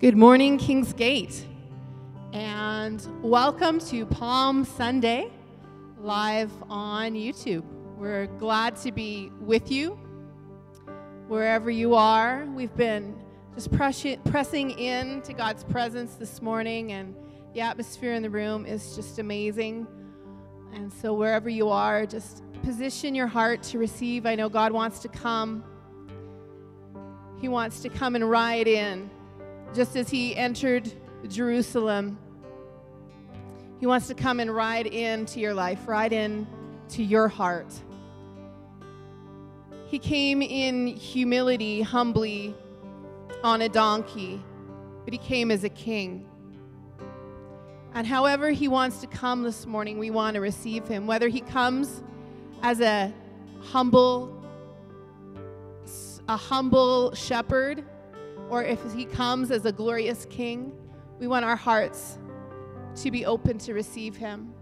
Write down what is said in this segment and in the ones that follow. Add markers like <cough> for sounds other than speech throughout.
Good morning, Kingsgate, and welcome to Palm Sunday live on YouTube. We're glad to be with you wherever you are. We've been just pressing in to God's presence this morning, and the atmosphere in the room is just amazing. And so, wherever you are, just position your heart to receive. I know God wants to come, He wants to come and ride in just as he entered Jerusalem, he wants to come and ride into your life, ride in to your heart. He came in humility, humbly, on a donkey, but he came as a king. And however he wants to come this morning, we want to receive him. Whether he comes as a humble, a humble shepherd, or if he comes as a glorious king, we want our hearts to be open to receive him.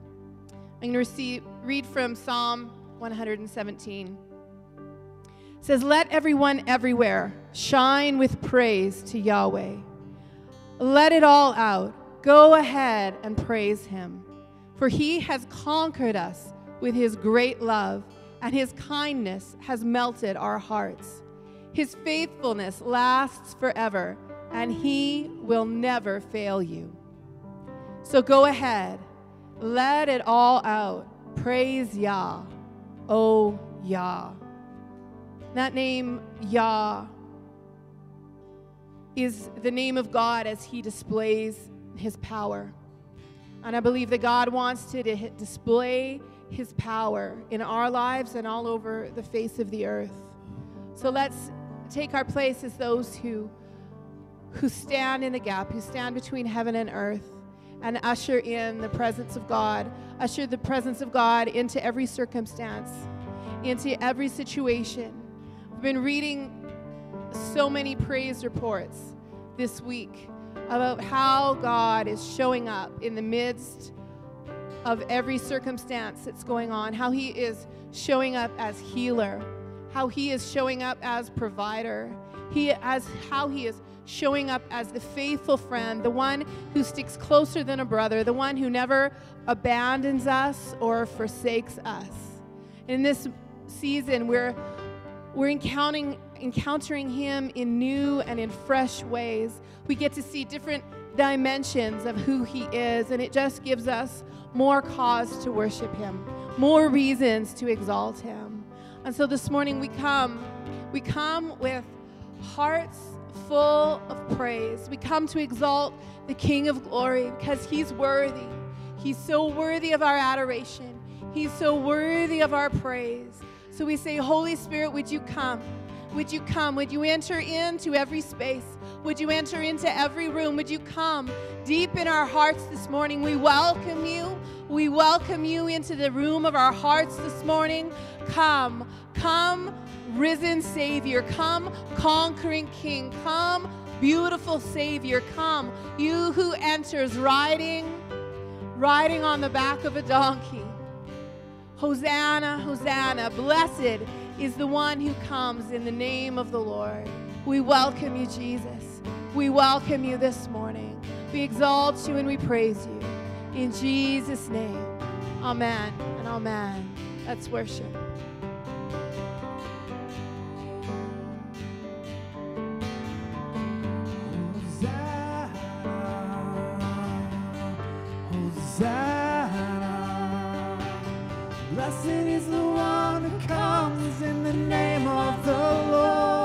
I'm going to read from Psalm 117. It says, Let everyone everywhere shine with praise to Yahweh. Let it all out. Go ahead and praise him. For he has conquered us with his great love, and his kindness has melted our hearts. His faithfulness lasts forever, and He will never fail you. So go ahead, let it all out. Praise Yah, oh Yah. That name, Yah, is the name of God as He displays His power. And I believe that God wants to display His power in our lives and all over the face of the earth. So let's take our place as those who, who stand in the gap, who stand between heaven and earth, and usher in the presence of God, usher the presence of God into every circumstance, into every situation. We've been reading so many praise reports this week about how God is showing up in the midst of every circumstance that's going on, how He is showing up as healer how he is showing up as provider. He as how he is showing up as the faithful friend, the one who sticks closer than a brother, the one who never abandons us or forsakes us. In this season, we're we're encountering encountering him in new and in fresh ways. We get to see different dimensions of who he is, and it just gives us more cause to worship him, more reasons to exalt him. And so this morning we come, we come with hearts full of praise. We come to exalt the King of glory because he's worthy. He's so worthy of our adoration. He's so worthy of our praise. So we say, Holy Spirit, would you come? Would you come? Would you enter into every space? Would you enter into every room? Would you come deep in our hearts this morning? We welcome you. We welcome you into the room of our hearts this morning. Come, come, risen Savior. Come, conquering King. Come, beautiful Savior. Come, you who enters riding, riding on the back of a donkey. Hosanna, Hosanna. Blessed is the one who comes in the name of the Lord. We welcome you, Jesus. We welcome you this morning. We exalt you and we praise you. In Jesus' name, amen and amen. Let's worship. Blessed is the one who comes in the name of the Lord.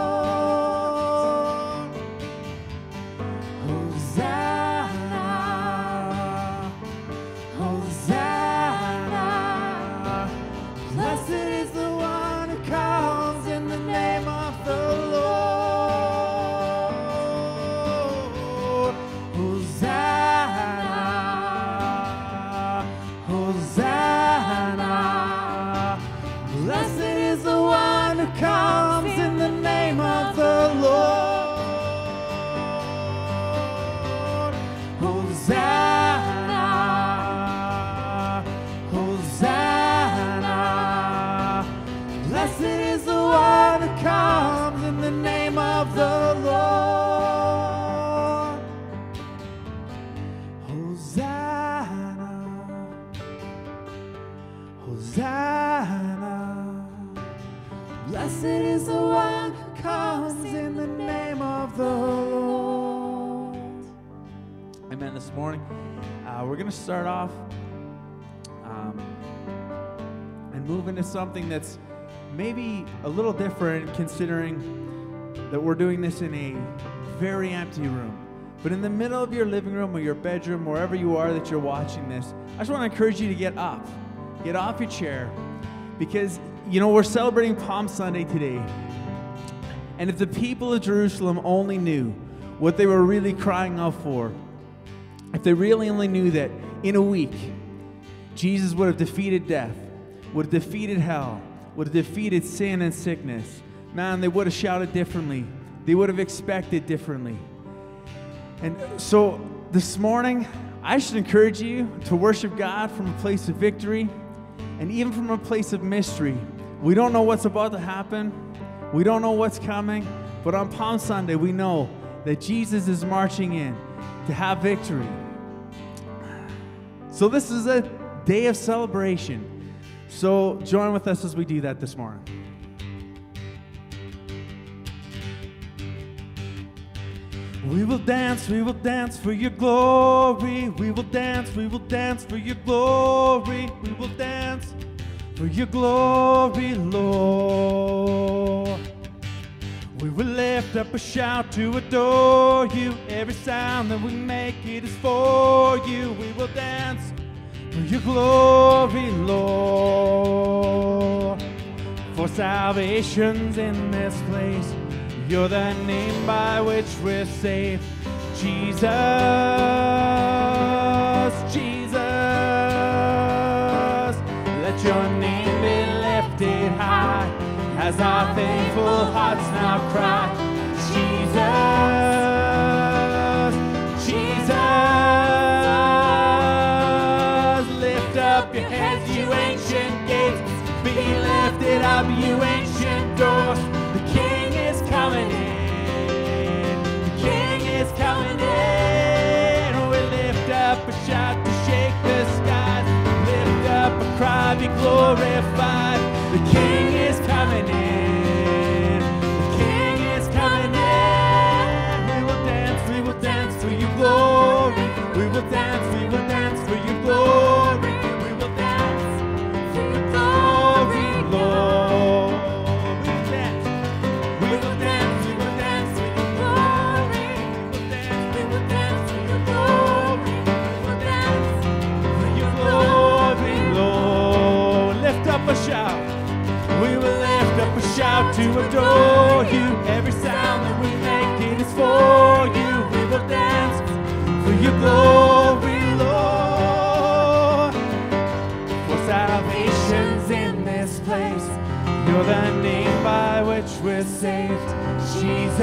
Start off um, and move into something that's maybe a little different considering that we're doing this in a very empty room. But in the middle of your living room or your bedroom, wherever you are that you're watching this, I just want to encourage you to get up. Get off your chair because, you know, we're celebrating Palm Sunday today. And if the people of Jerusalem only knew what they were really crying out for, if they really only knew that in a week, Jesus would have defeated death, would have defeated hell, would have defeated sin and sickness, man, they would have shouted differently. They would have expected differently. And so this morning, I should encourage you to worship God from a place of victory and even from a place of mystery. We don't know what's about to happen, we don't know what's coming, but on Palm Sunday, we know that Jesus is marching in to have victory. So, this is a day of celebration. So, join with us as we do that this morning. We will dance, we will dance for your glory. We will dance, we will dance for your glory. We will dance for your glory, Lord. We will lift up a shout to adore you. Every sound that we make, it is for you. We will dance for your glory, Lord. For salvation's in this place. You're the name by which we're saved. Jesus, Jesus. Let your name be lifted high as our thankful hearts now cry. Jesus, Jesus. Lift up your heads, you ancient gates. Be lifted up, you ancient doors. Shout to adore you. Every sound that we make, it is for you. We will dance for your glory, Lord. For salvation's in this place. You're the name by which we're saved. Jesus,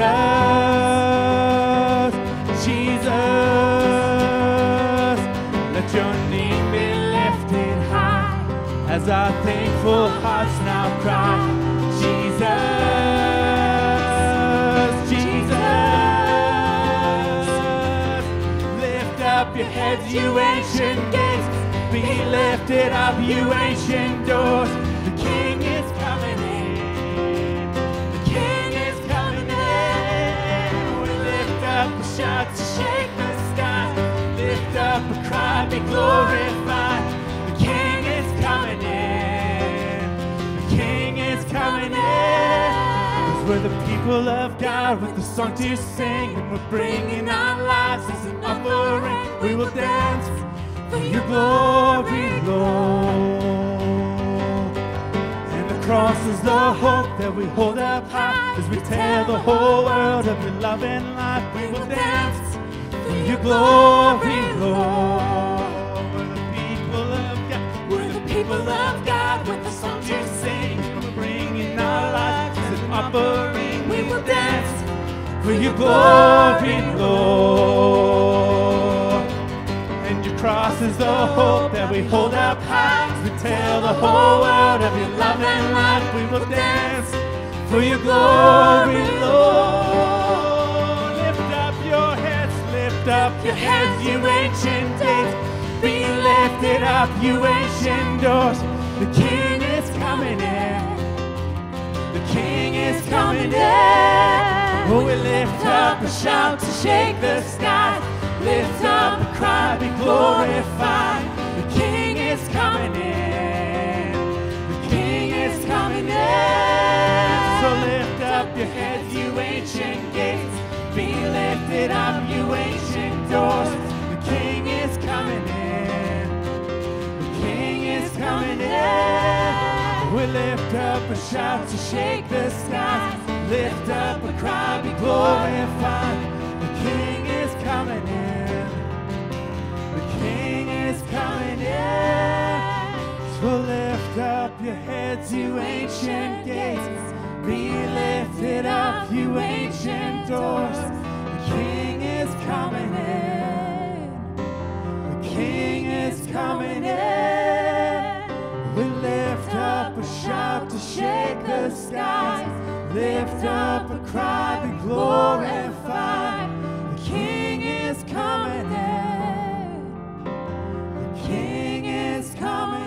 Jesus. Let your name be lifted high as our thankful hearts now cry. Jesus, Jesus. Lift up your heads, you ancient gates. Be lifted up, you ancient doors. The King is coming in. The King is coming in. We lift up a shout to shake the sky. Lift up a cry, be. We're the people of God with the song to sing. And we're bringing our lives as an offering. We will dance for your glory, Lord. And the cross is the hope that we hold up high as we tell the whole world of your love and life. We will dance for your glory, Lord. We're the people of God. We're the people of God with the song to offering. We will dance for your glory, Lord. And your cross is the hope that we hold up high. As we tell the whole world of your love and life, we will dance for your glory, Lord. Lift up your heads, lift up your heads, you ancient days. Be lifted up, you ancient doors. The King is coming in. King is coming in. Oh, we lift up a shout to shake the skies. Lift up a cry, be glorified. The King is coming in. The King is coming in. So lift up your heads, you ancient gates. Be lifted up, you ancient doors. The King is coming in. The King is coming in. We lift up a shout to shake the skies. Lift up a cry, be glorified. The King is coming in. The King is coming in. So lift up your heads, you ancient gates. Be lifted up, you ancient doors. The King is coming in. The King is coming in. The skies. Lift up a cry, be glorified. The King is coming in. The King is coming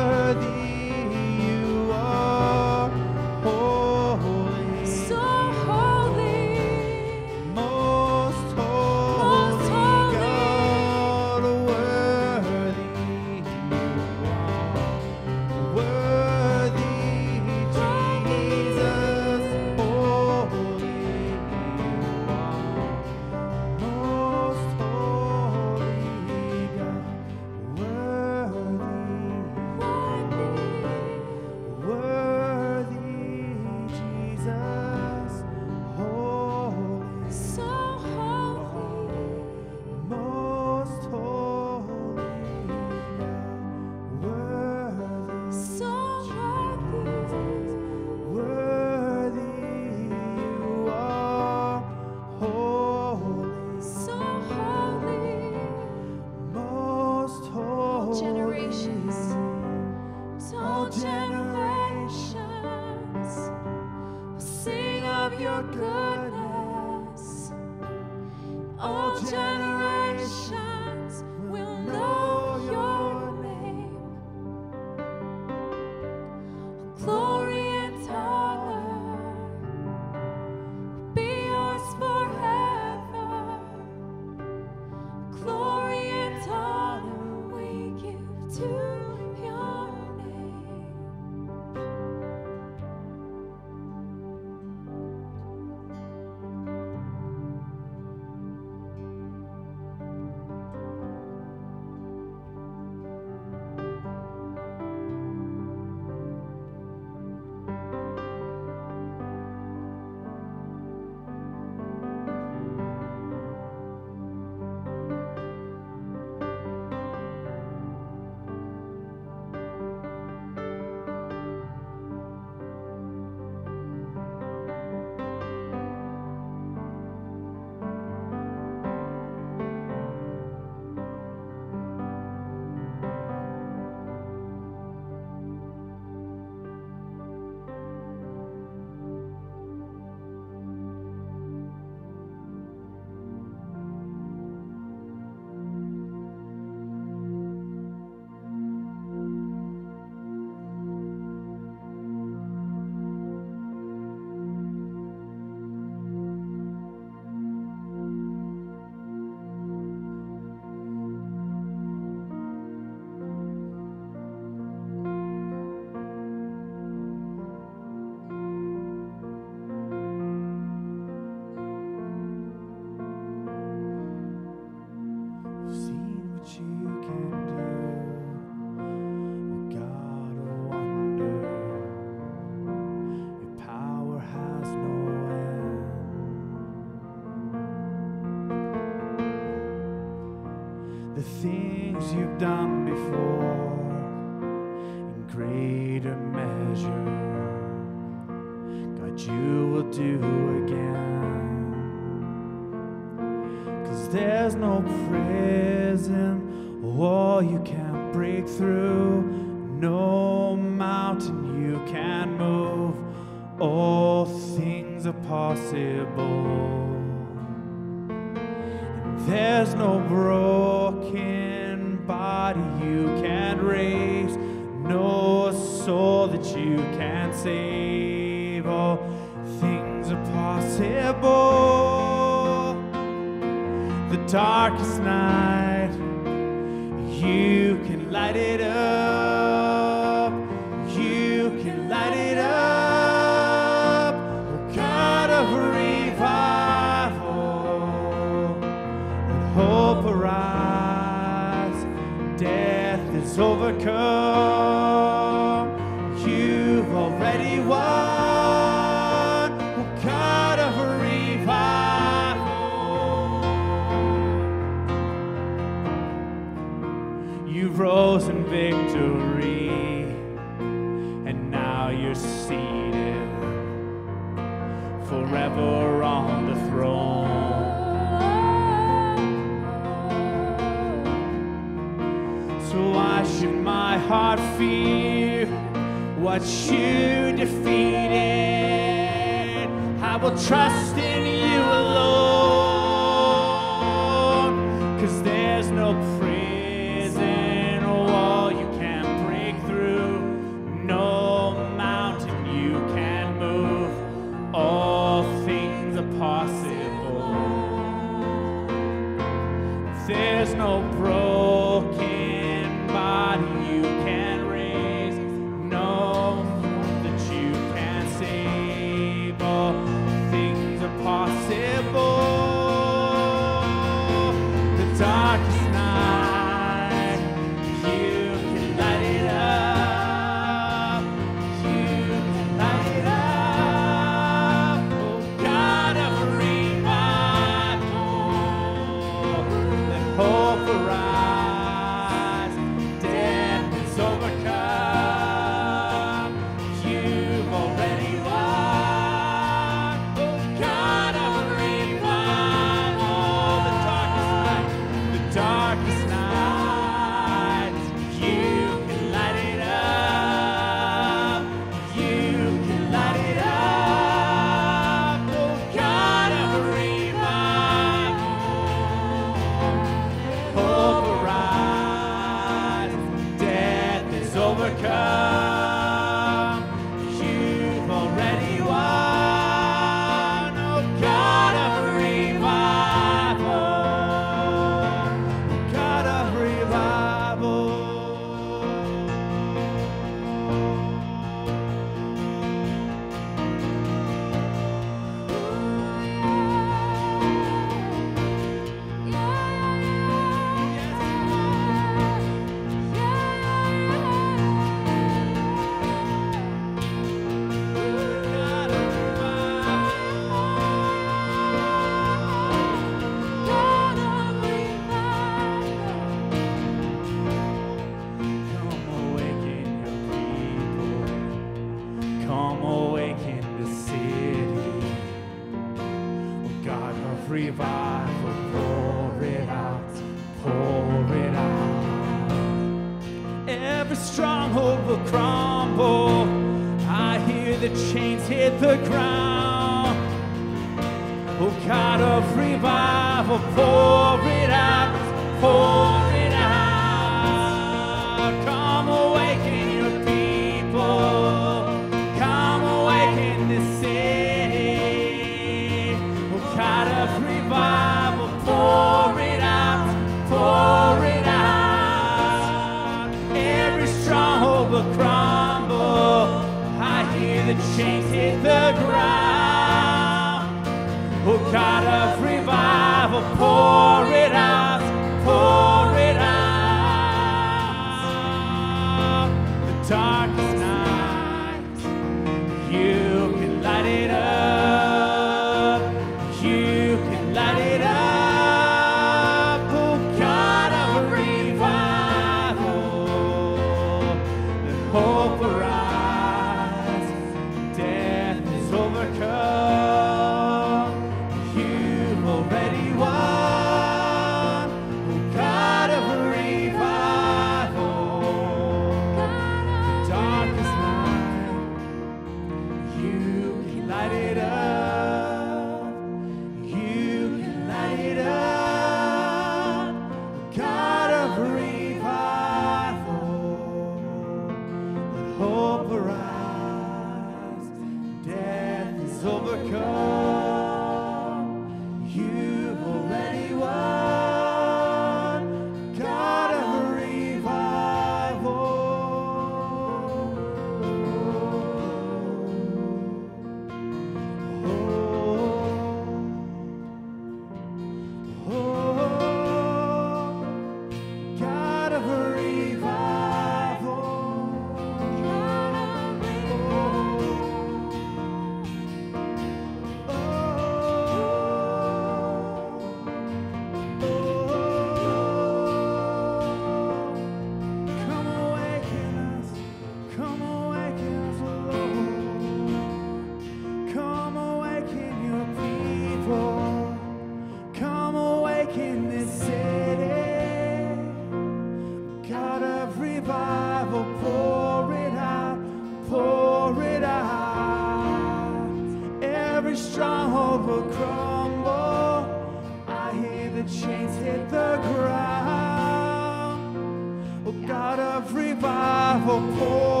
powerful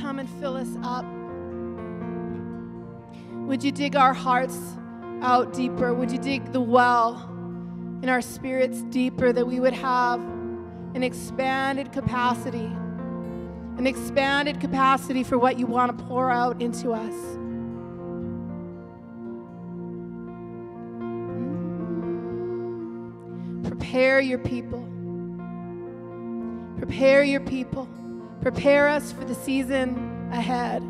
come and fill us up? Would you dig our hearts out deeper? Would you dig the well in our spirits deeper that we would have an expanded capacity, an expanded capacity for what you want to pour out into us? Mm. Prepare your people. Prepare your people. Prepare us for the season ahead.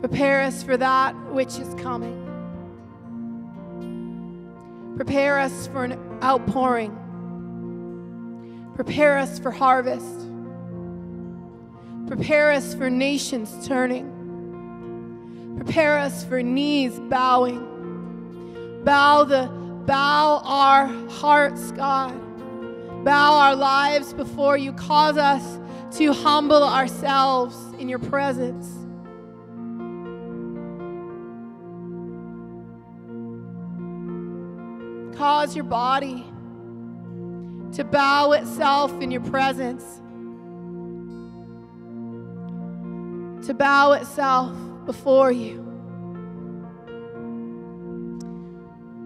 Prepare us for that which is coming. Prepare us for an outpouring. Prepare us for harvest. Prepare us for nations turning. Prepare us for knees bowing. Bow the bow our hearts, God. Bow our lives before you. Cause us to humble ourselves in your presence. Cause your body to bow itself in your presence, to bow itself before you.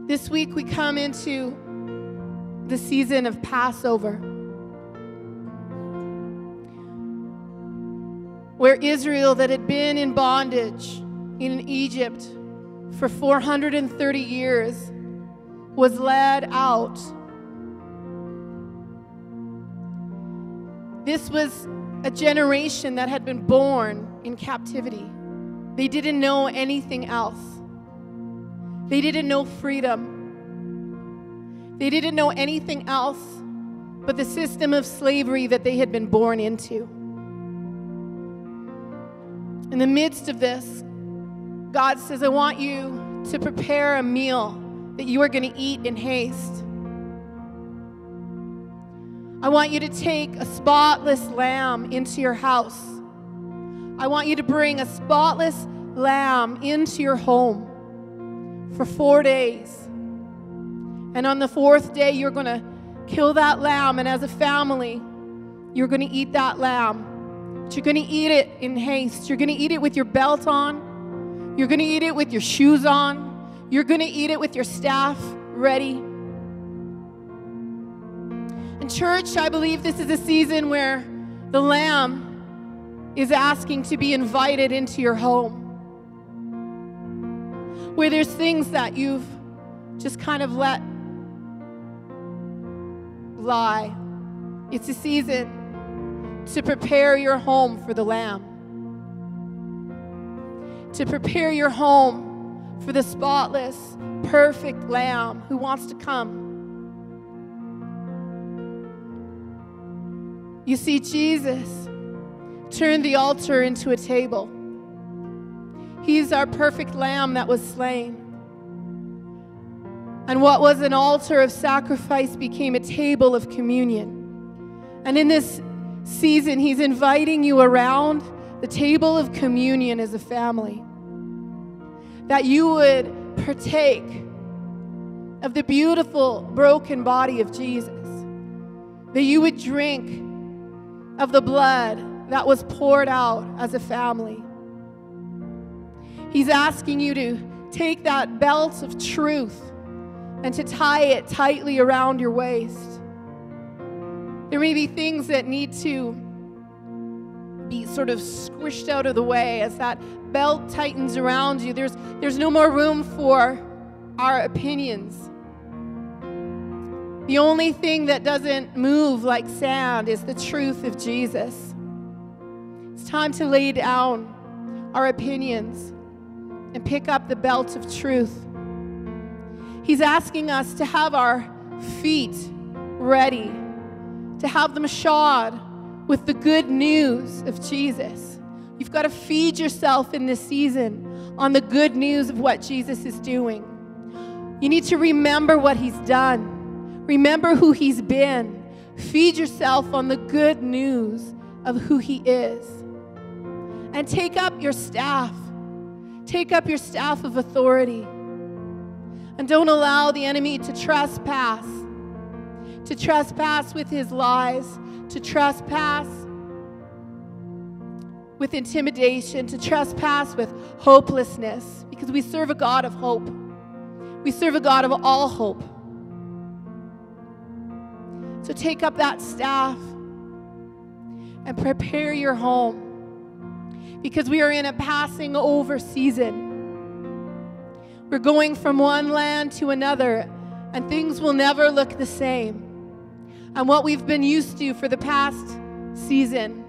This week we come into the season of Passover. Where Israel, that had been in bondage in Egypt for 430 years, was led out. This was a generation that had been born in captivity. They didn't know anything else. They didn't know freedom. They didn't know anything else but the system of slavery that they had been born into. In the midst of this, God says, I want you to prepare a meal that you are going to eat in haste. I want you to take a spotless lamb into your house. I want you to bring a spotless lamb into your home for four days. And on the fourth day, you're going to kill that lamb. And as a family, you're going to eat that lamb. But you're going to eat it in haste. You're going to eat it with your belt on. You're going to eat it with your shoes on. You're going to eat it with your staff ready. In church, I believe this is a season where the Lamb is asking to be invited into your home. Where there's things that you've just kind of let lie. It's a season to prepare your home for the Lamb, to prepare your home for the spotless, perfect Lamb who wants to come. You see, Jesus turned the altar into a table. He's our perfect lamb that was slain. And what was an altar of sacrifice became a table of communion. And in this season, He's inviting you around the table of communion as a family. That you would partake of the beautiful broken body of Jesus. That you would drink of the blood that was poured out as a family. He's asking you to take that belt of truth and to tie it tightly around your waist. There may be things that need to be sort of squished out of the way as that belt tightens around you. There's, there's no more room for our opinions. The only thing that doesn't move like sand is the truth of Jesus. It's time to lay down our opinions and pick up the belt of truth. He's asking us to have our feet ready to have them shod with the good news of Jesus. You've got to feed yourself in this season on the good news of what Jesus is doing. You need to remember what he's done, remember who he's been. Feed yourself on the good news of who he is. And take up your staff. Take up your staff of authority. And don't allow the enemy to trespass to trespass with his lies, to trespass with intimidation, to trespass with hopelessness, because we serve a God of hope. We serve a God of all hope. So take up that staff and prepare your home because we are in a passing over season. We're going from one land to another, and things will never look the same and what we've been used to for the past season.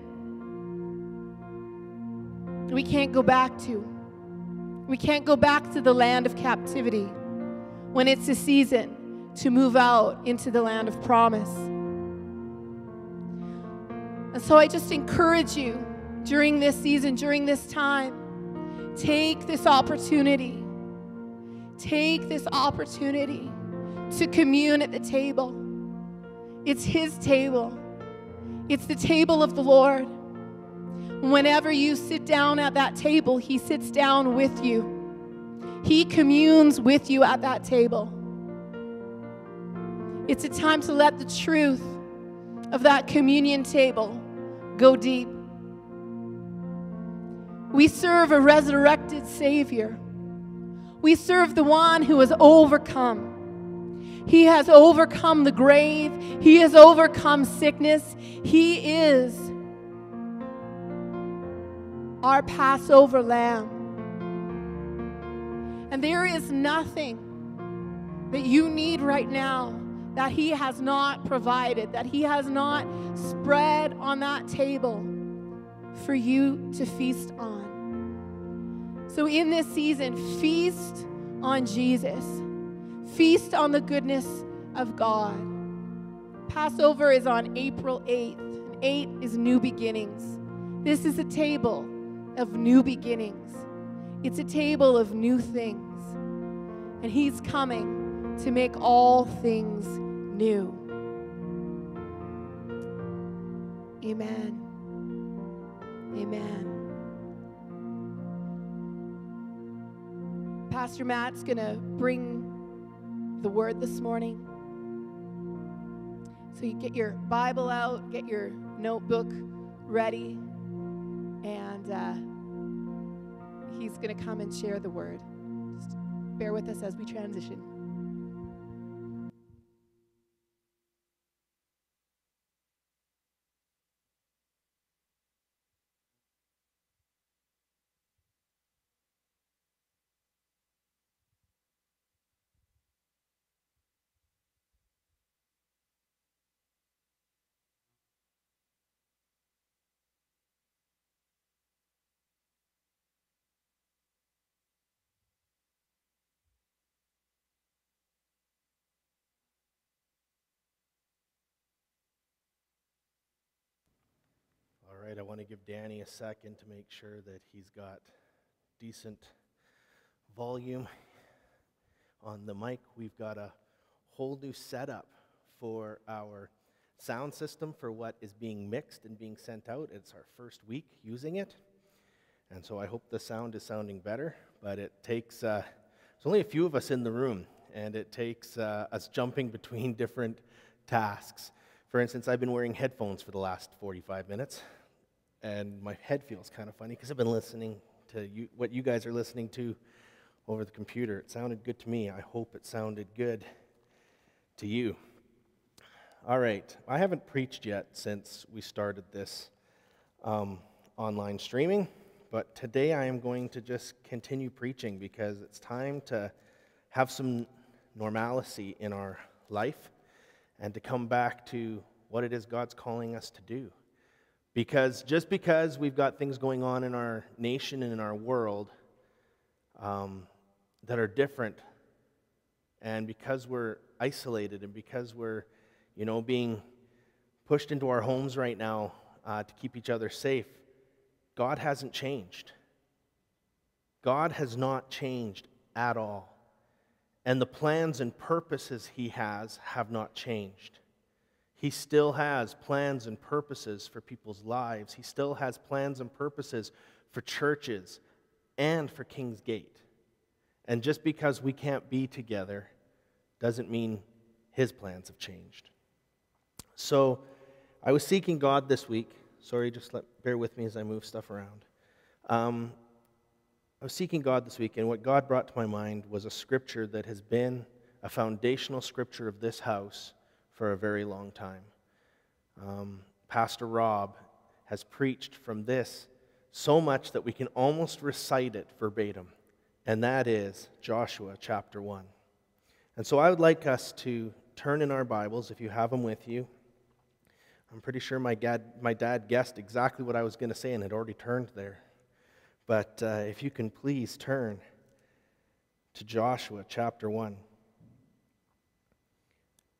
We can't go back to. We can't go back to the land of captivity when it's a season to move out into the land of promise. And so I just encourage you during this season, during this time, take this opportunity. Take this opportunity to commune at the table it's His table, it's the table of the Lord. Whenever you sit down at that table, He sits down with you. He communes with you at that table. It's a time to let the truth of that communion table go deep. We serve a resurrected Savior. We serve the one who has overcome. He has overcome the grave. He has overcome sickness. He is our Passover lamb. And there is nothing that you need right now that He has not provided, that He has not spread on that table for you to feast on. So, in this season, feast on Jesus, feast on the goodness of God. Passover is on April 8th, and 8 is new beginnings. This is a table of new beginnings, it's a table of new things. And He's coming to make all things new. Amen. Amen. Pastor Matt's going to bring the word this morning. So you get your Bible out, get your notebook ready, and uh, he's going to come and share the word. Just bear with us as we transition. Want to give Danny a second to make sure that he's got decent volume on the mic. We've got a whole new setup for our sound system for what is being mixed and being sent out. It's our first week using it. And so I hope the sound is sounding better, but it takes, uh, there's only a few of us in the room, and it takes uh, us jumping between <laughs> different tasks. For instance, I've been wearing headphones for the last 45 minutes, and my head feels kind of funny because I've been listening to you, what you guys are listening to over the computer. It sounded good to me. I hope it sounded good to you. All right, I haven't preached yet since we started this um, online streaming, but today I am going to just continue preaching because it's time to have some normalcy in our life and to come back to what it is God's calling us to do. Because just because we've got things going on in our nation and in our world um, that are different, and because we're isolated and because we're, you know, being pushed into our homes right now uh, to keep each other safe, God hasn't changed. God has not changed at all. And the plans and purposes He has have not changed. He still has plans and purposes for people's lives. He still has plans and purposes for churches and for King's Gate. And just because we can't be together doesn't mean his plans have changed. So I was seeking God this week. Sorry, just let, bear with me as I move stuff around. Um, I was seeking God this week, and what God brought to my mind was a scripture that has been a foundational scripture of this house for a very long time. Um, Pastor Rob has preached from this so much that we can almost recite it verbatim, and that is Joshua chapter 1. And so I would like us to turn in our Bibles, if you have them with you. I'm pretty sure my dad, my dad guessed exactly what I was going to say and had already turned there. But uh, if you can please turn to Joshua chapter 1.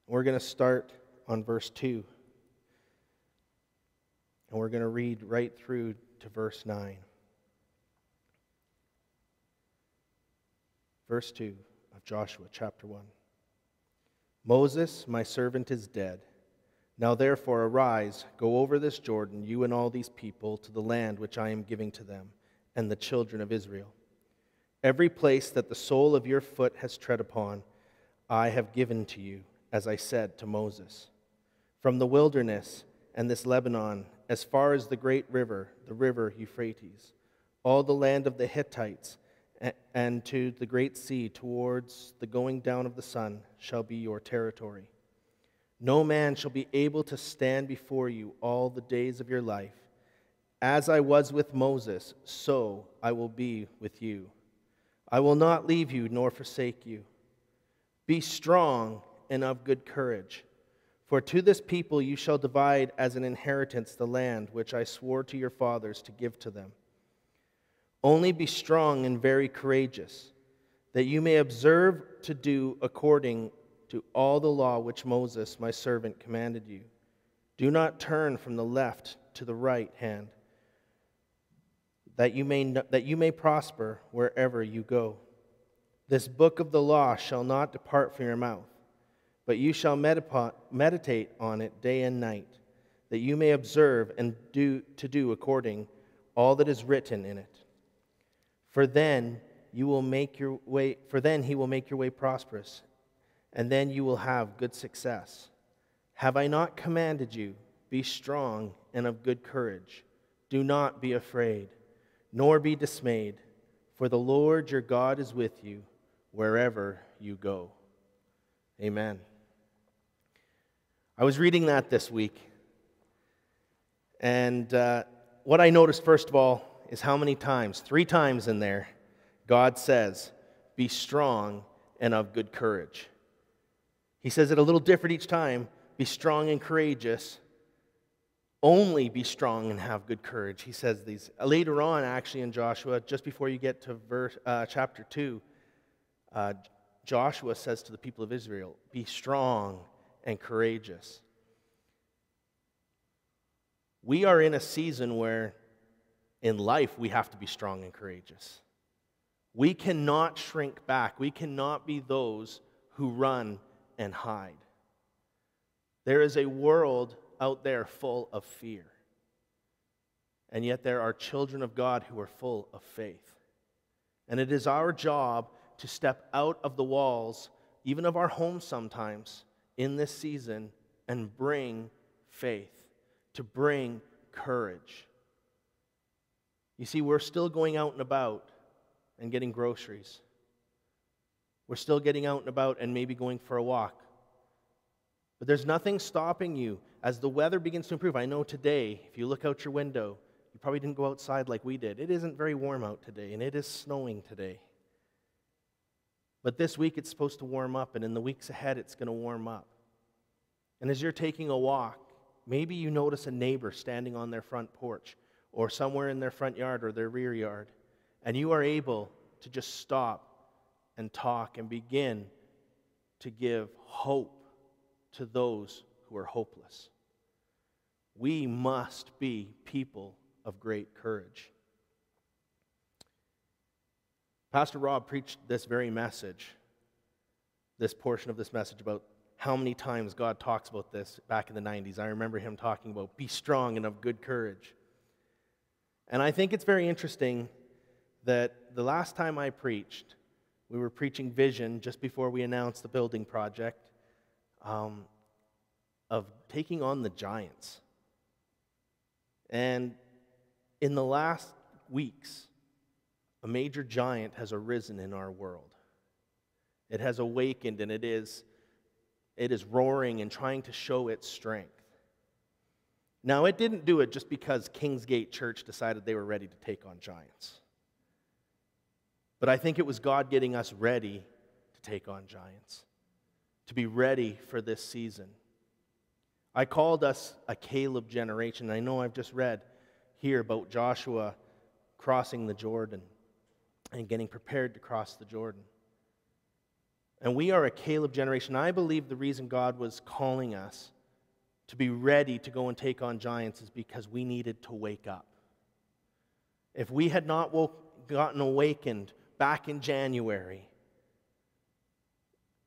We're going to start on verse 2. And we're going to read right through to verse 9. Verse 2 of Joshua chapter 1. Moses, my servant, is dead. Now therefore arise, go over this Jordan, you and all these people, to the land which I am giving to them and the children of Israel. Every place that the sole of your foot has tread upon, I have given to you as I said to Moses. From the wilderness and this Lebanon, as far as the great river, the river Euphrates, all the land of the Hittites, and to the great sea towards the going down of the sun shall be your territory. No man shall be able to stand before you all the days of your life. As I was with Moses, so I will be with you. I will not leave you nor forsake you. Be strong and of good courage, for to this people you shall divide as an inheritance the land which I swore to your fathers to give to them. Only be strong and very courageous, that you may observe to do according to all the law which Moses, my servant, commanded you. Do not turn from the left to the right hand, that you may, that you may prosper wherever you go. This book of the law shall not depart from your mouth, but you shall meditate on it day and night, that you may observe and do to do according all that is written in it. For then you will make your way for then he will make your way prosperous and then you will have good success. Have I not commanded you? Be strong and of good courage. Do not be afraid, nor be dismayed, for the Lord your God is with you wherever you go. Amen. I was reading that this week, and uh, what I noticed, first of all, is how many times, three times in there, God says, Be strong and of good courage. He says it a little different each time be strong and courageous. Only be strong and have good courage. He says these later on, actually, in Joshua, just before you get to verse, uh, chapter 2. Uh, Joshua says to the people of Israel, Be strong and courageous. We are in a season where in life we have to be strong and courageous. We cannot shrink back. We cannot be those who run and hide. There is a world out there full of fear. And yet there are children of God who are full of faith. And it is our job to step out of the walls, even of our homes sometimes, in this season and bring faith, to bring courage. You see, we're still going out and about and getting groceries. We're still getting out and about and maybe going for a walk. But there's nothing stopping you as the weather begins to improve. I know today, if you look out your window, you probably didn't go outside like we did. It isn't very warm out today, and it is snowing today. But this week it's supposed to warm up, and in the weeks ahead it's going to warm up. And as you're taking a walk, maybe you notice a neighbor standing on their front porch or somewhere in their front yard or their rear yard, and you are able to just stop and talk and begin to give hope to those who are hopeless. We must be people of great courage. Pastor Rob preached this very message, this portion of this message about how many times God talks about this back in the 90s. I remember him talking about be strong and of good courage. And I think it's very interesting that the last time I preached, we were preaching vision just before we announced the building project um, of taking on the giants. And in the last weeks, a major giant has arisen in our world. It has awakened and it is, it is roaring and trying to show its strength. Now, it didn't do it just because Kingsgate Church decided they were ready to take on giants. But I think it was God getting us ready to take on giants, to be ready for this season. I called us a Caleb generation. I know I've just read here about Joshua crossing the Jordan and getting prepared to cross the Jordan. And we are a Caleb generation. I believe the reason God was calling us to be ready to go and take on giants is because we needed to wake up. If we had not woke, gotten awakened back in January.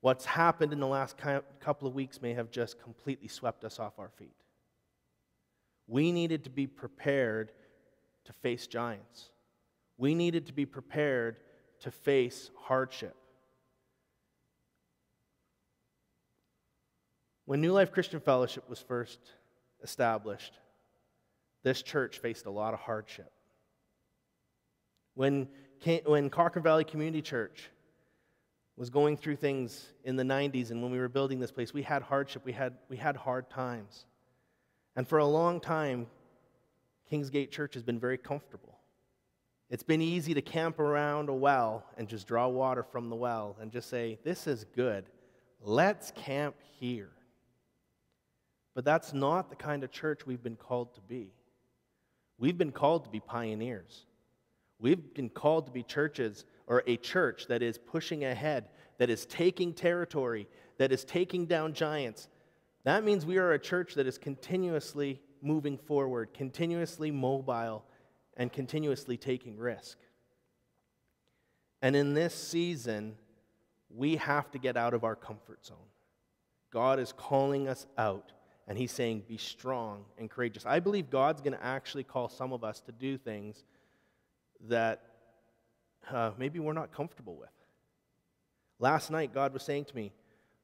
What's happened in the last couple of weeks may have just completely swept us off our feet. We needed to be prepared to face giants. We needed to be prepared to face hardship. When New Life Christian Fellowship was first established, this church faced a lot of hardship. When, when Cochrane Valley Community Church was going through things in the 90s and when we were building this place, we had hardship, we had, we had hard times. And for a long time, Kingsgate Church has been very comfortable. It's been easy to camp around a well and just draw water from the well and just say, This is good. Let's camp here. But that's not the kind of church we've been called to be. We've been called to be pioneers. We've been called to be churches or a church that is pushing ahead, that is taking territory, that is taking down giants. That means we are a church that is continuously moving forward, continuously mobile, and continuously taking risk. And in this season, we have to get out of our comfort zone. God is calling us out, and He's saying, Be strong and courageous. I believe God's going to actually call some of us to do things that uh, maybe we're not comfortable with. Last night, God was saying to me,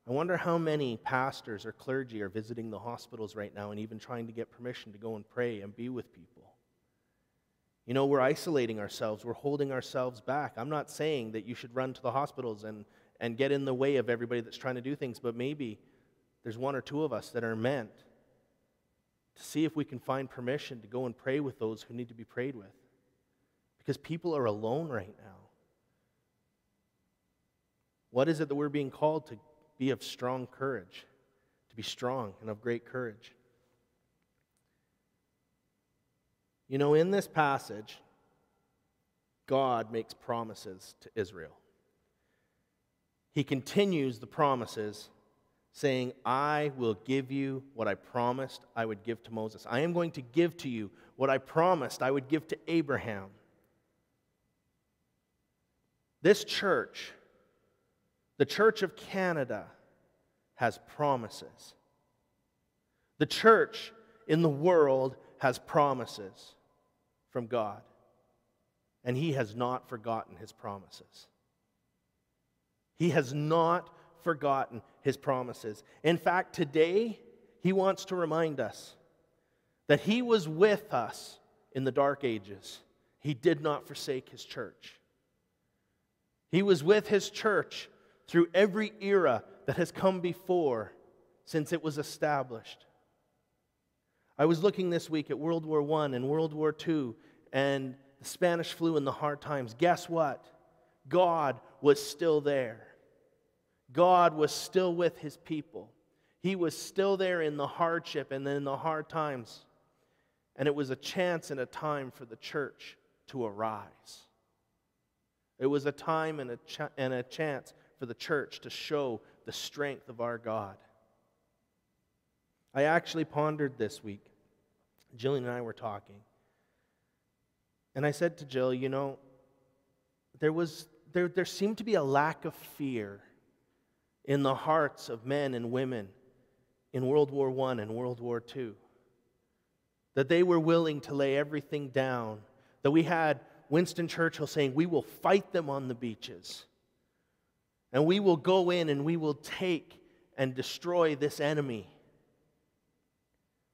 I wonder how many pastors or clergy are visiting the hospitals right now and even trying to get permission to go and pray and be with people. You know, we're isolating ourselves, we're holding ourselves back. I'm not saying that you should run to the hospitals and, and get in the way of everybody that's trying to do things, but maybe there's one or two of us that are meant to see if we can find permission to go and pray with those who need to be prayed with because people are alone right now. What is it that we're being called to be of strong courage? To be strong and of great courage. You know, in this passage, God makes promises to Israel. He continues the promises, saying, I will give you what I promised I would give to Moses. I am going to give to you what I promised I would give to Abraham. This church, the Church of Canada, has promises. The church in the world has promises from God, and He has not forgotten His promises. He has not forgotten His promises. In fact, today, He wants to remind us that He was with us in the dark ages. He did not forsake His church. He was with his church through every era that has come before since it was established. I was looking this week at World War I and World War II and the Spanish flu and the hard times. Guess what? God was still there. God was still with his people. He was still there in the hardship and in the hard times. And it was a chance and a time for the church to arise. It was a time and a, ch- and a chance for the church to show the strength of our God. I actually pondered this week. Jillian and I were talking. And I said to Jill, you know, there, was, there, there seemed to be a lack of fear in the hearts of men and women in World War I and World War II. That they were willing to lay everything down. That we had Winston Churchill saying, We will fight them on the beaches. And we will go in and we will take and destroy this enemy.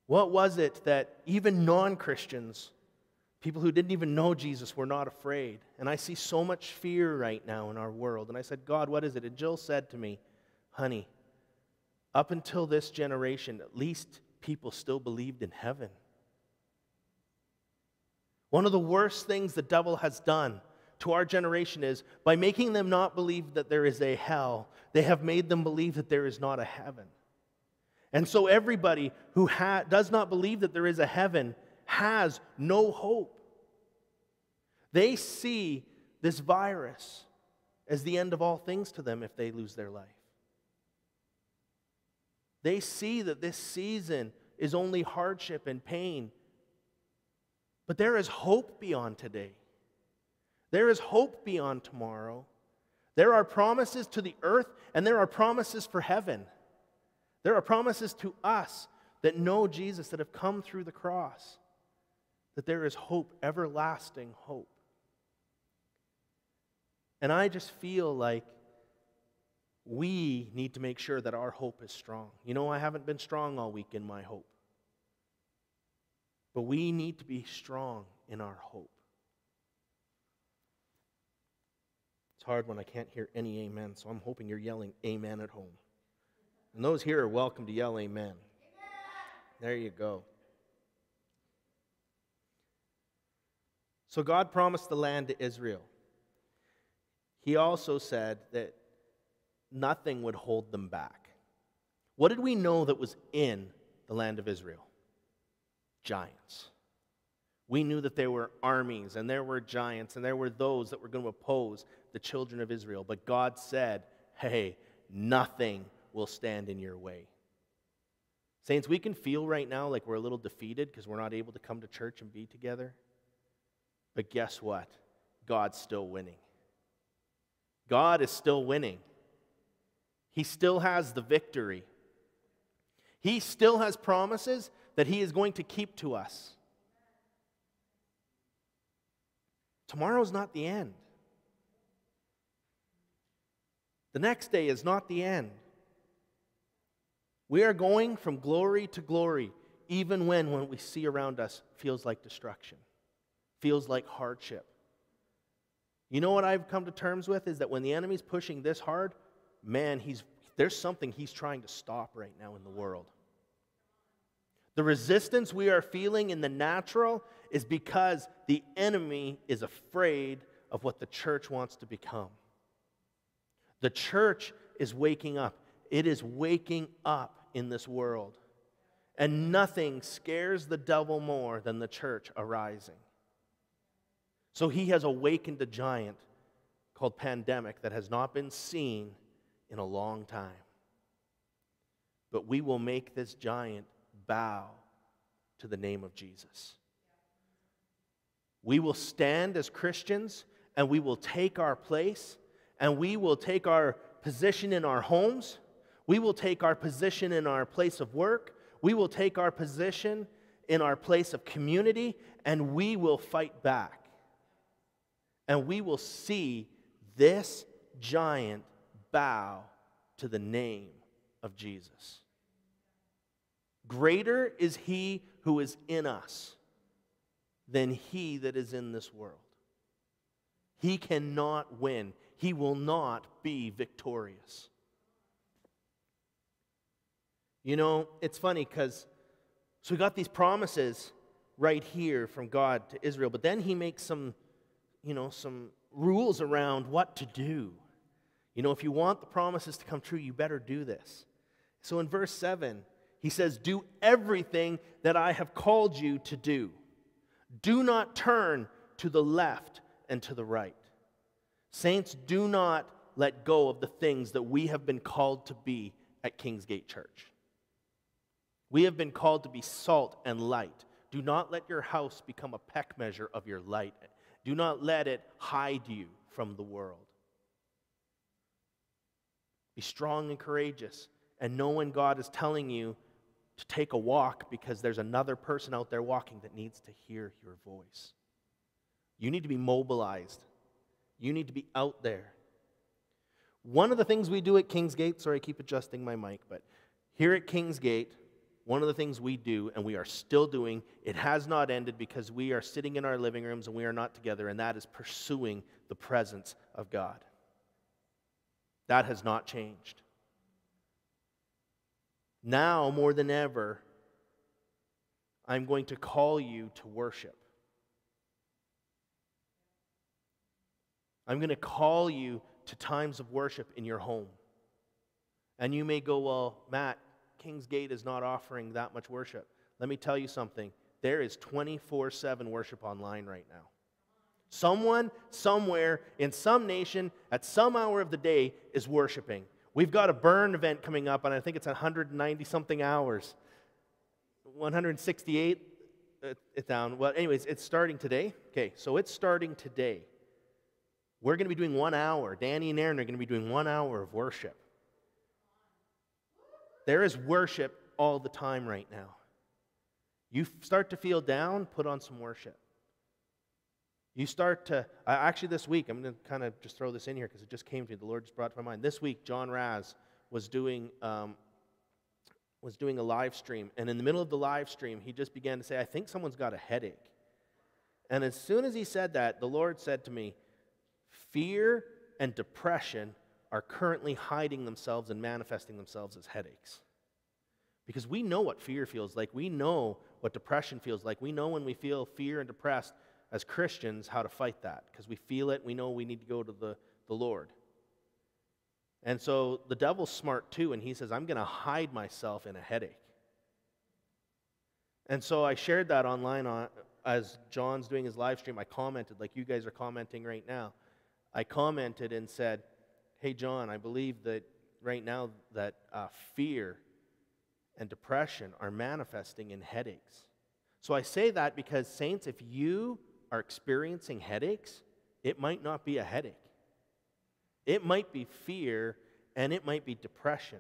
What was it that even non Christians, people who didn't even know Jesus, were not afraid? And I see so much fear right now in our world. And I said, God, what is it? And Jill said to me, Honey, up until this generation, at least people still believed in heaven. One of the worst things the devil has done to our generation is by making them not believe that there is a hell, they have made them believe that there is not a heaven. And so everybody who ha- does not believe that there is a heaven has no hope. They see this virus as the end of all things to them if they lose their life. They see that this season is only hardship and pain but there is hope beyond today. There is hope beyond tomorrow. There are promises to the earth, and there are promises for heaven. There are promises to us that know Jesus, that have come through the cross, that there is hope, everlasting hope. And I just feel like we need to make sure that our hope is strong. You know, I haven't been strong all week in my hope. But we need to be strong in our hope. It's hard when I can't hear any amen, so I'm hoping you're yelling amen at home. And those here are welcome to yell amen. There you go. So God promised the land to Israel. He also said that nothing would hold them back. What did we know that was in the land of Israel? Giants. We knew that there were armies and there were giants and there were those that were going to oppose the children of Israel. But God said, hey, nothing will stand in your way. Saints, we can feel right now like we're a little defeated because we're not able to come to church and be together. But guess what? God's still winning. God is still winning. He still has the victory. He still has promises that He is going to keep to us. Tomorrow's not the end. The next day is not the end. We are going from glory to glory, even when what we see around us feels like destruction, feels like hardship. You know what I've come to terms with is that when the enemy's pushing this hard, man, he's, there's something he's trying to stop right now in the world. The resistance we are feeling in the natural is because the enemy is afraid of what the church wants to become. The church is waking up. It is waking up in this world. And nothing scares the devil more than the church arising. So he has awakened a giant called pandemic that has not been seen in a long time. But we will make this giant bow to the name of Jesus. We will stand as Christians and we will take our place and we will take our position in our homes. We will take our position in our place of work. We will take our position in our place of community and we will fight back. And we will see this giant bow to the name of Jesus. Greater is he who is in us than he that is in this world. He cannot win, he will not be victorious. You know, it's funny because so we got these promises right here from God to Israel, but then he makes some, you know, some rules around what to do. You know, if you want the promises to come true, you better do this. So in verse 7, he says, Do everything that I have called you to do. Do not turn to the left and to the right. Saints, do not let go of the things that we have been called to be at Kingsgate Church. We have been called to be salt and light. Do not let your house become a peck measure of your light. Do not let it hide you from the world. Be strong and courageous and know when God is telling you to take a walk because there's another person out there walking that needs to hear your voice. You need to be mobilized, you need to be out there. One of the things we do at Kingsgate, sorry, I keep adjusting my mic, but here at Kingsgate, one of the things we do, and we are still doing, it has not ended because we are sitting in our living rooms and we are not together, and that is pursuing the presence of God. That has not changed. Now, more than ever, I'm going to call you to worship. I'm going to call you to times of worship in your home. And you may go, Well, Matt, King's Gate is not offering that much worship. Let me tell you something there is 24 7 worship online right now. Someone, somewhere, in some nation, at some hour of the day, is worshiping. We've got a burn event coming up, and I think it's 190 something hours. 168 uh, down. Well, anyways, it's starting today. Okay, so it's starting today. We're going to be doing one hour. Danny and Aaron are going to be doing one hour of worship. There is worship all the time right now. You start to feel down, put on some worship. You start to, uh, actually, this week, I'm going to kind of just throw this in here because it just came to me. The Lord just brought to my mind. This week, John Raz was doing, um, was doing a live stream. And in the middle of the live stream, he just began to say, I think someone's got a headache. And as soon as he said that, the Lord said to me, Fear and depression are currently hiding themselves and manifesting themselves as headaches. Because we know what fear feels like. We know what depression feels like. We know when we feel fear and depressed as Christians how to fight that because we feel it. We know we need to go to the, the Lord. And so the devil's smart too, and he says, I'm going to hide myself in a headache. And so I shared that online on, as John's doing his live stream. I commented, like you guys are commenting right now. I commented and said, Hey, John, I believe that right now that uh, fear and depression are manifesting in headaches. So I say that because, saints, if you are experiencing headaches, it might not be a headache. It might be fear and it might be depression.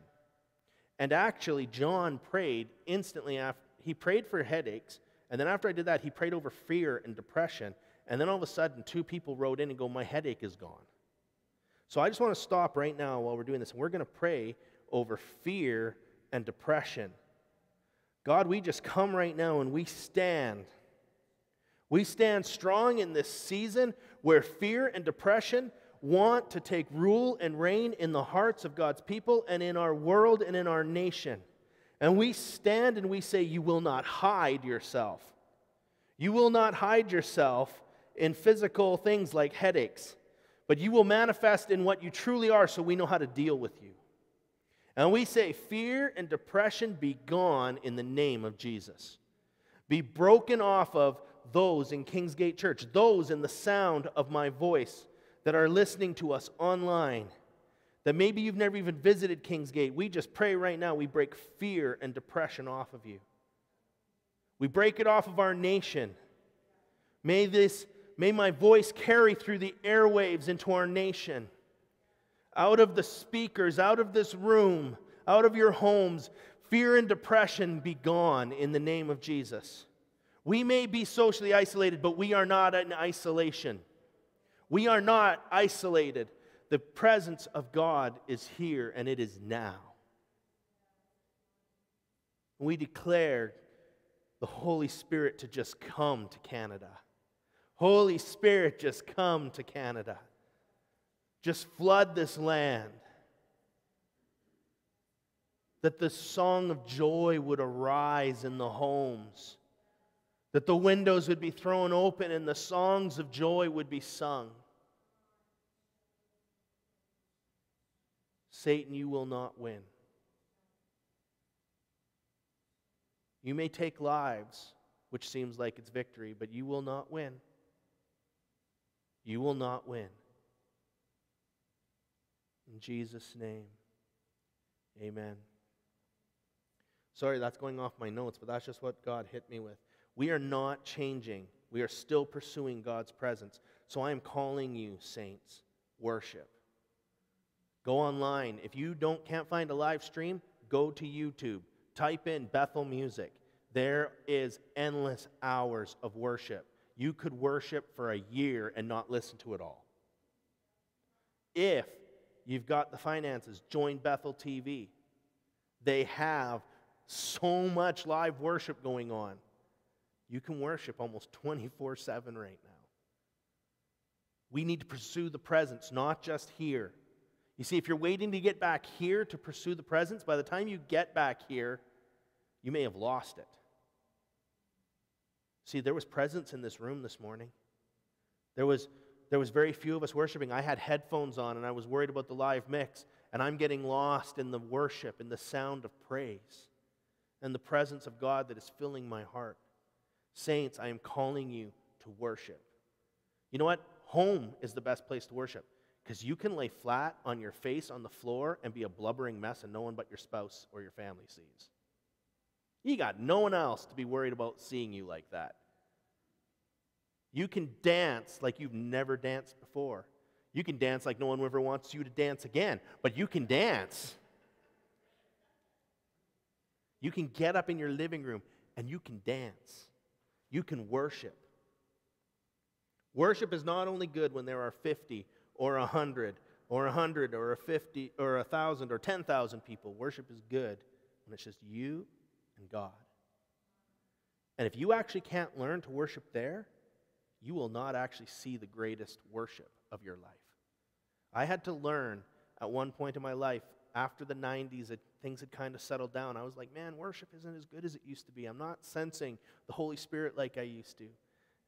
And actually, John prayed instantly after he prayed for headaches. And then after I did that, he prayed over fear and depression. And then all of a sudden, two people wrote in and go, My headache is gone. So I just want to stop right now while we're doing this. And we're going to pray over fear and depression. God, we just come right now and we stand. We stand strong in this season where fear and depression want to take rule and reign in the hearts of God's people and in our world and in our nation. And we stand and we say, You will not hide yourself. You will not hide yourself in physical things like headaches, but you will manifest in what you truly are so we know how to deal with you. And we say, Fear and depression be gone in the name of Jesus. Be broken off of those in King's Gate Church, those in the sound of my voice that are listening to us online, that maybe you've never even visited King's Gate. We just pray right now, we break fear and depression off of you. We break it off of our nation. May this may my voice carry through the airwaves into our nation. Out of the speakers, out of this room, out of your homes, fear and depression be gone in the name of Jesus. We may be socially isolated, but we are not in isolation. We are not isolated. The presence of God is here and it is now. We declare the Holy Spirit to just come to Canada. Holy Spirit, just come to Canada. Just flood this land. That the song of joy would arise in the homes that the windows would be thrown open and the songs of joy would be sung. Satan, you will not win. You may take lives, which seems like it's victory, but you will not win. You will not win. In Jesus' name, amen. Sorry, that's going off my notes, but that's just what God hit me with. We are not changing. We are still pursuing God's presence. So I am calling you, saints, worship. Go online. If you don't can't find a live stream, go to YouTube. Type in Bethel Music. There is endless hours of worship. You could worship for a year and not listen to it all. If you've got the finances, join Bethel TV. They have so much live worship going on. You can worship almost 24 7 right now. We need to pursue the presence, not just here. You see, if you're waiting to get back here to pursue the presence, by the time you get back here, you may have lost it. See, there was presence in this room this morning. There was, there was very few of us worshiping. I had headphones on and I was worried about the live mix, and I'm getting lost in the worship, in the sound of praise, and the presence of God that is filling my heart. Saints, I am calling you to worship. You know what? Home is the best place to worship because you can lay flat on your face on the floor and be a blubbering mess and no one but your spouse or your family sees. You got no one else to be worried about seeing you like that. You can dance like you've never danced before. You can dance like no one ever wants you to dance again, but you can dance. You can get up in your living room and you can dance. You can worship. Worship is not only good when there are 50 or 100 or 100 or a 50 or a 1,000 or 10,000 people. Worship is good when it's just you and God. And if you actually can't learn to worship there, you will not actually see the greatest worship of your life. I had to learn at one point in my life, after the 90s, that things had kind of settled down. I was like, man, worship isn't as good as it used to be. I'm not sensing the Holy Spirit like I used to.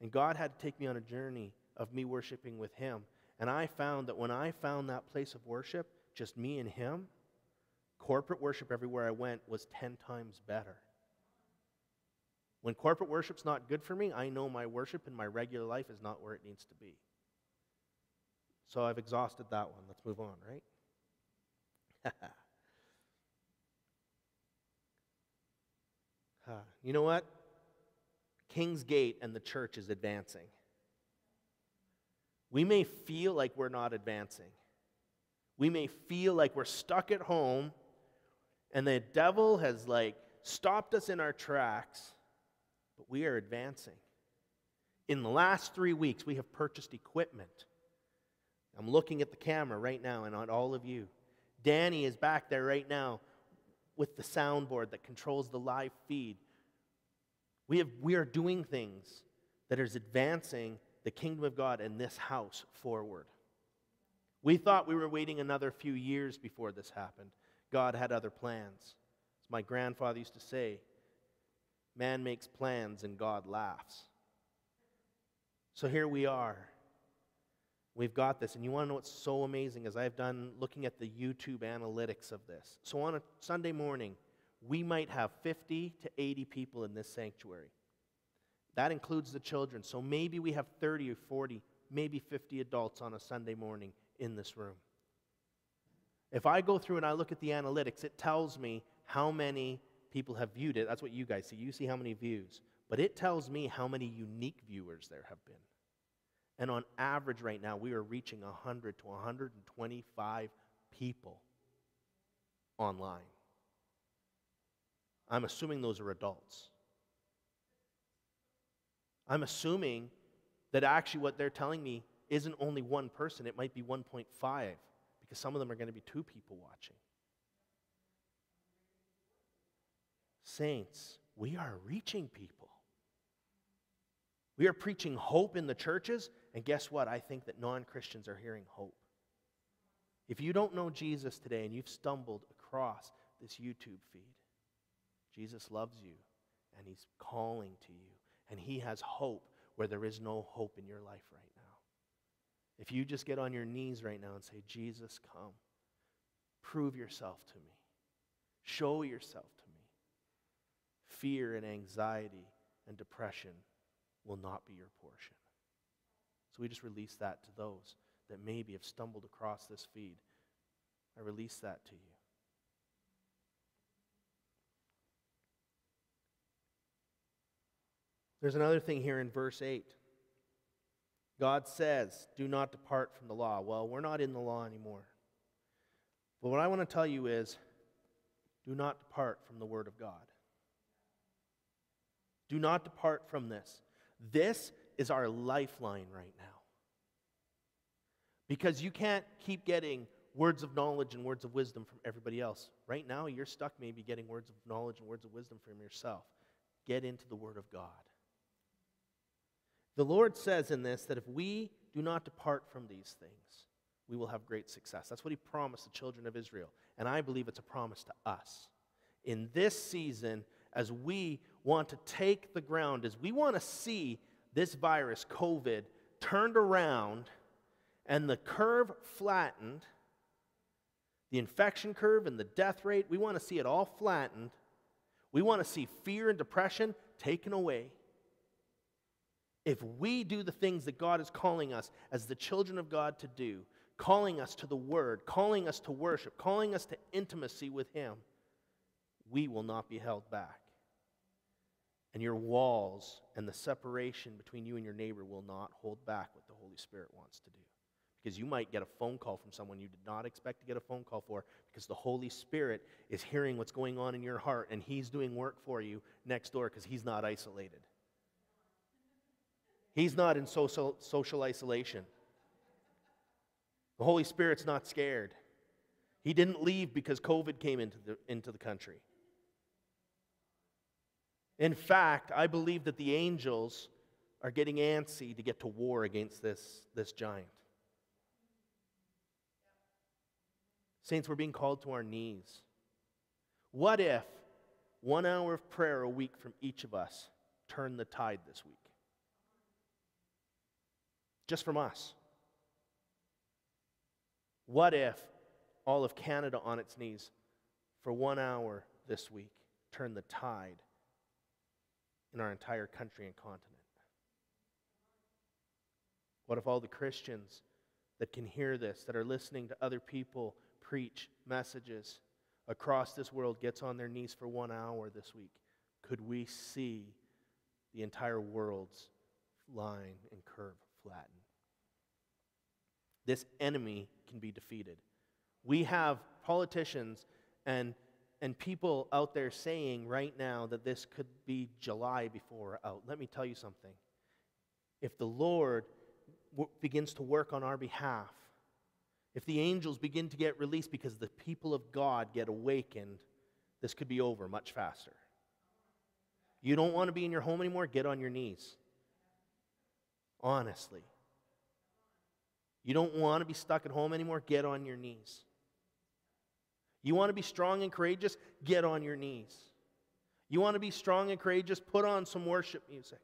And God had to take me on a journey of me worshiping with Him. And I found that when I found that place of worship, just me and Him, corporate worship everywhere I went was 10 times better. When corporate worship's not good for me, I know my worship in my regular life is not where it needs to be. So I've exhausted that one. Let's move on, right? <laughs> you know what? King's Gate and the church is advancing. We may feel like we're not advancing. We may feel like we're stuck at home and the devil has like stopped us in our tracks, but we are advancing. In the last three weeks, we have purchased equipment. I'm looking at the camera right now and on all of you. Danny is back there right now with the soundboard that controls the live feed. We, have, we are doing things that is advancing the kingdom of God and this house forward. We thought we were waiting another few years before this happened. God had other plans. As my grandfather used to say, man makes plans and God laughs. So here we are. We've got this. And you want to know what's so amazing as I've done looking at the YouTube analytics of this. So on a Sunday morning, we might have 50 to 80 people in this sanctuary. That includes the children. So maybe we have 30 or 40, maybe 50 adults on a Sunday morning in this room. If I go through and I look at the analytics, it tells me how many people have viewed it. That's what you guys see. You see how many views. But it tells me how many unique viewers there have been. And on average, right now, we are reaching 100 to 125 people online. I'm assuming those are adults. I'm assuming that actually what they're telling me isn't only one person, it might be 1.5, because some of them are going to be two people watching. Saints, we are reaching people. We are preaching hope in the churches, and guess what? I think that non Christians are hearing hope. If you don't know Jesus today and you've stumbled across this YouTube feed, Jesus loves you and he's calling to you and he has hope where there is no hope in your life right now. If you just get on your knees right now and say, Jesus, come, prove yourself to me, show yourself fear and anxiety and depression will not be your portion. So we just release that to those that maybe have stumbled across this feed. I release that to you. There's another thing here in verse 8. God says, Do not depart from the law. Well, we're not in the law anymore. But what I want to tell you is do not depart from the Word of God. Do not depart from this. This is our lifeline right now. Because you can't keep getting words of knowledge and words of wisdom from everybody else. Right now, you're stuck maybe getting words of knowledge and words of wisdom from yourself. Get into the Word of God. The Lord says in this that if we do not depart from these things, we will have great success. That's what He promised the children of Israel. And I believe it's a promise to us. In this season, as we want to take the ground, as we want to see this virus, COVID, turned around and the curve flattened, the infection curve and the death rate, we want to see it all flattened. We want to see fear and depression taken away if we do the things that God is calling us as the children of God to do, calling us to the Word, calling us to worship, calling us to intimacy with Him, we will not be held back. And your walls and the separation between you and your neighbor will not hold back what the Holy Spirit wants to do. Because you might get a phone call from someone you did not expect to get a phone call for because the Holy Spirit is hearing what's going on in your heart and He's doing work for you next door because He's not isolated. He's not in social, social isolation. The Holy Spirit's not scared. He didn't leave because COVID came into the, into the country. In fact, I believe that the angels are getting antsy to get to war against this, this giant. Saints, we're being called to our knees. What if one hour of prayer a week from each of us turned the tide this week? Just from us. What if all of Canada on its knees for one hour this week turned the tide in our entire country and continent? What if all the Christians that can hear this, that are listening to other people preach messages across this world, gets on their knees for one hour this week? Could we see the entire world's line and curve flatten? This enemy can be defeated. We have politicians and, and people out there saying right now that this could be July before out. Let me tell you something. If the Lord w- begins to work on our behalf, if the angels begin to get released because the people of God get awakened, this could be over much faster. You don't want to be in your home anymore? Get on your knees. Honestly. You don't want to be stuck at home anymore? Get on your knees. You want to be strong and courageous? Get on your knees. You want to be strong and courageous? Put on some worship music.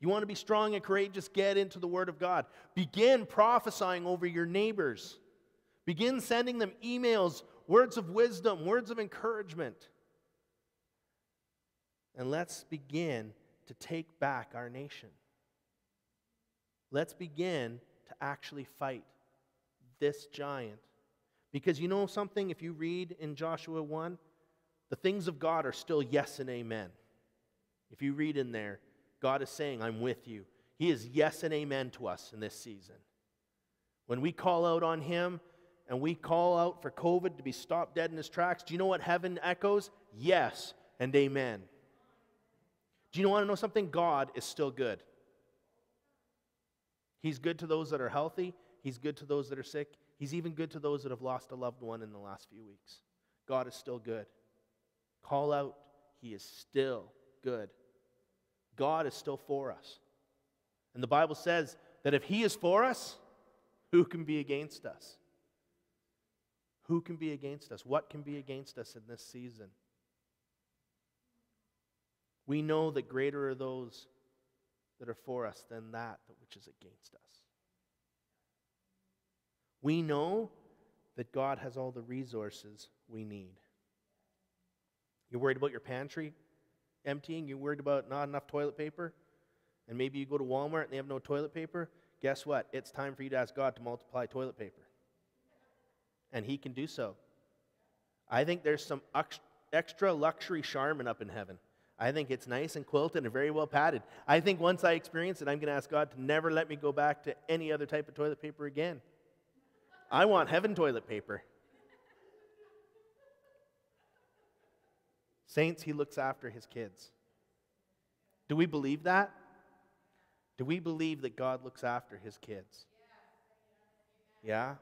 You want to be strong and courageous? Get into the Word of God. Begin prophesying over your neighbors. Begin sending them emails, words of wisdom, words of encouragement. And let's begin to take back our nation. Let's begin to actually fight this giant. Because you know something? If you read in Joshua 1, the things of God are still yes and amen. If you read in there, God is saying, I'm with you. He is yes and amen to us in this season. When we call out on Him and we call out for COVID to be stopped dead in His tracks, do you know what heaven echoes? Yes and amen. Do you want to know something? God is still good. He's good to those that are healthy, He's good to those that are sick, He's even good to those that have lost a loved one in the last few weeks. God is still good. Call out, He is still good. God is still for us. And the Bible says that if He is for us, who can be against us? Who can be against us? What can be against us in this season? We know that greater are those that are for us than that which is against us. We know that God has all the resources we need. You're worried about your pantry emptying, you're worried about not enough toilet paper, and maybe you go to Walmart and they have no toilet paper. Guess what? It's time for you to ask God to multiply toilet paper. And He can do so. I think there's some extra luxury Charmin up in heaven. I think it's nice and quilted and very well padded. I think once I experience it, I'm going to ask God to never let me go back to any other type of toilet paper again. I want heaven toilet paper. Saints, He looks after His kids. Do we believe that? Do we believe that God looks after His kids? Yeah,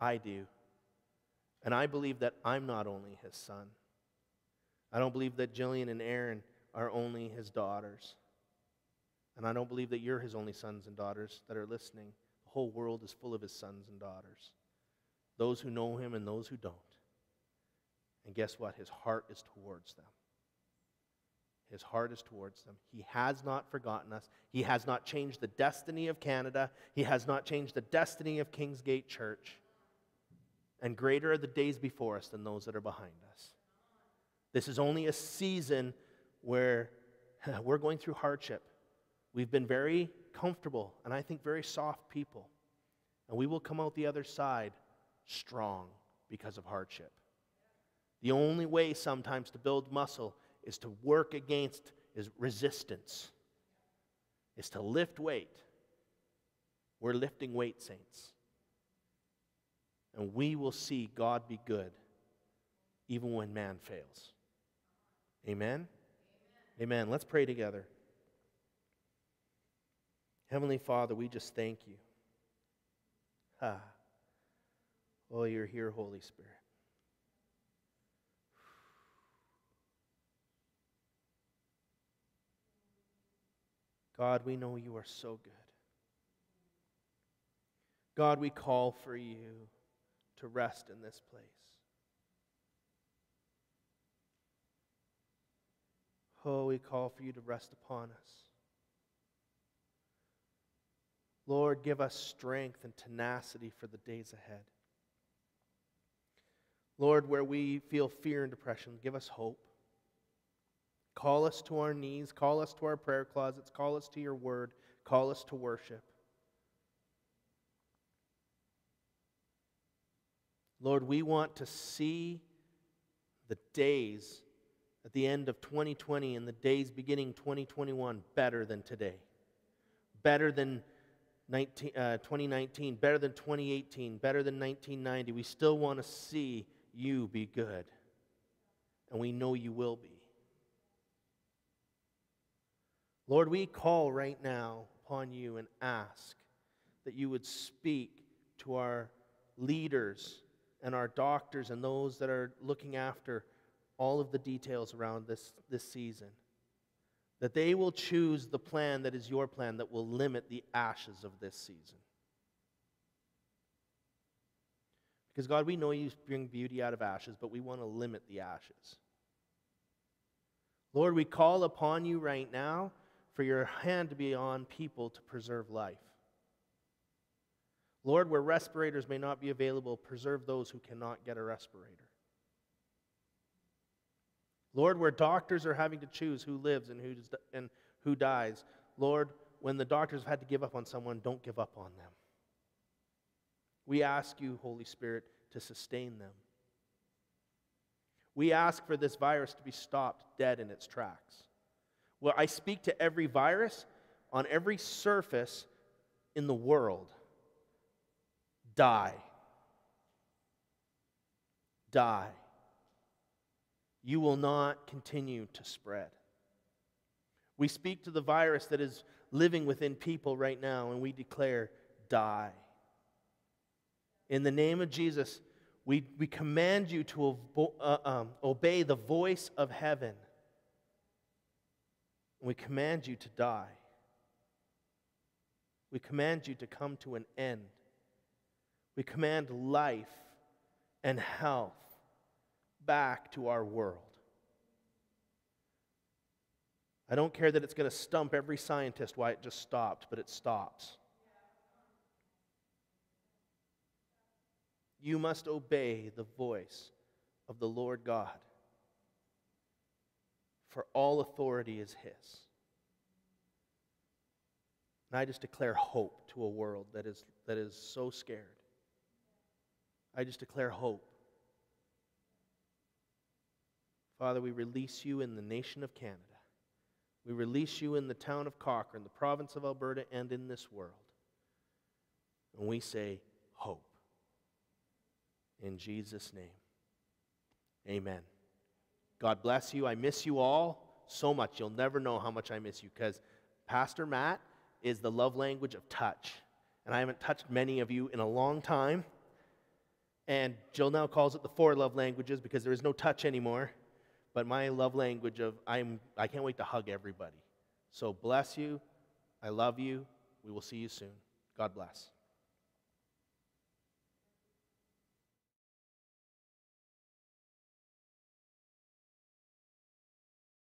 I do. And I believe that I'm not only His son. I don't believe that Jillian and Aaron are only his daughters. And I don't believe that you're his only sons and daughters that are listening. Whole world is full of his sons and daughters, those who know him and those who don't. And guess what? His heart is towards them. His heart is towards them. He has not forgotten us. He has not changed the destiny of Canada. He has not changed the destiny of King's Gate Church. And greater are the days before us than those that are behind us. This is only a season where <laughs> we're going through hardship. We've been very comfortable and I think very soft people. And we will come out the other side strong because of hardship. The only way sometimes to build muscle is to work against is resistance. Is to lift weight. We're lifting weight, saints. And we will see God be good even when man fails. Amen? Amen. Let's pray together. Heavenly Father, we just thank you. Ah. Oh, you're here, Holy Spirit. God, we know you are so good. God, we call for you to rest in this place. Oh, we call for you to rest upon us. Lord, give us strength and tenacity for the days ahead. Lord, where we feel fear and depression, give us hope. Call us to our knees, call us to our prayer closets, call us to your word, call us to worship. Lord, we want to see the days at the end of 2020 and the days beginning 2021 better than today, better than 19, uh, 2019, better than 2018, better than 1990. We still want to see you be good, and we know you will be. Lord, we call right now upon you and ask that you would speak to our leaders and our doctors and those that are looking after all of the details around this, this season. That they will choose the plan that is your plan that will limit the ashes of this season. Because, God, we know you bring beauty out of ashes, but we want to limit the ashes. Lord, we call upon you right now for your hand to be on people to preserve life. Lord, where respirators may not be available, preserve those who cannot get a respirator. Lord, where doctors are having to choose who lives and who, and who dies, Lord, when the doctors have had to give up on someone, don't give up on them. We ask you, Holy Spirit, to sustain them. We ask for this virus to be stopped dead in its tracks. Well, I speak to every virus on every surface in the world die. Die. You will not continue to spread. We speak to the virus that is living within people right now, and we declare, die. In the name of Jesus, we, we command you to uh, um, obey the voice of heaven. We command you to die. We command you to come to an end. We command life and health back to our world. I don't care that it's going to stump every scientist why it just stopped, but it stops. You must obey the voice of the Lord God, for all authority is His. And I just declare hope to a world that is, that is so scared. I just declare hope. Father, we release you in the nation of Canada. We release you in the town of Cochrane, the province of Alberta, and in this world. And we say, hope. In Jesus' name, amen. God bless you. I miss you all so much. You'll never know how much I miss you because Pastor Matt is the love language of touch. And I haven't touched many of you in a long time. And Jill now calls it the four love languages because there is no touch anymore. But my love language of I'm I can't wait to hug everybody. So bless you. I love you. We will see you soon. God bless.